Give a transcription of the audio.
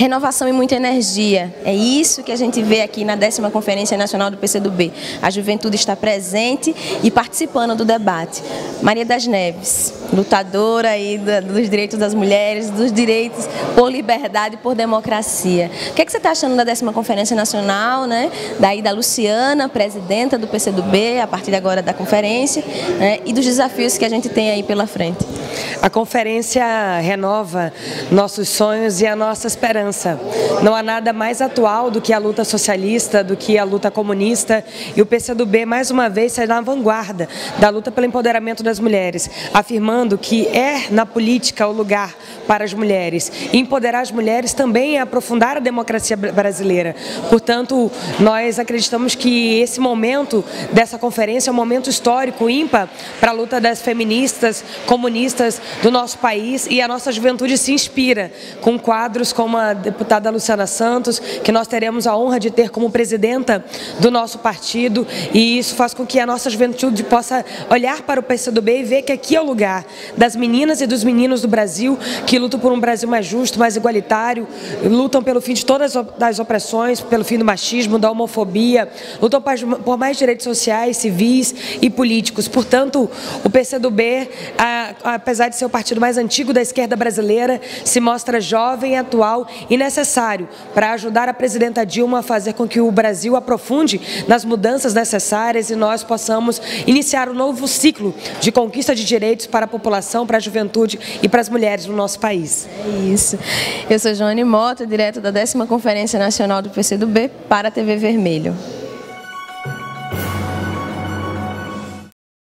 Renovação e muita energia. É isso que a gente vê aqui na décima Conferência Nacional do PCdoB. A juventude está presente e participando do debate. Maria das Neves, lutadora aí dos direitos das mulheres, dos direitos por liberdade e por democracia. O que, é que você está achando da décima Conferência Nacional, né? Daí da Luciana, presidenta do PCdoB, a partir agora da conferência, né? e dos desafios que a gente tem aí pela frente. A conferência renova nossos sonhos e a nossa esperança. Não há nada mais atual do que a luta socialista, do que a luta comunista e o PCdoB mais uma vez sai na vanguarda da luta pelo empoderamento das mulheres, afirmando que é na política o lugar para as mulheres. E empoderar as mulheres também é aprofundar a democracia brasileira. Portanto, nós acreditamos que esse momento dessa conferência é um momento histórico ímpar para a luta das feministas, comunistas do nosso país e a nossa juventude se inspira com quadros como a deputada Luciana Santos, que nós teremos a honra de ter como presidenta do nosso partido e isso faz com que a nossa juventude possa olhar para o PCdoB e ver que aqui é o lugar das meninas e dos meninos do Brasil que lutam por um Brasil mais justo, mais igualitário, lutam pelo fim de todas as opressões, pelo fim do machismo, da homofobia, lutam por mais direitos sociais, civis e políticos. Portanto, o PCdoB, apesar de ser o partido mais antigo da esquerda brasileira, se mostra jovem, atual e necessário para ajudar a presidenta Dilma a fazer com que o Brasil aprofunde nas mudanças necessárias e nós possamos iniciar um novo ciclo de conquista de direitos para a população, para a juventude e para as mulheres no nosso país. É isso. Eu sou Joane Mota, direto da décima Conferência Nacional do PCdoB para a TV Vermelho.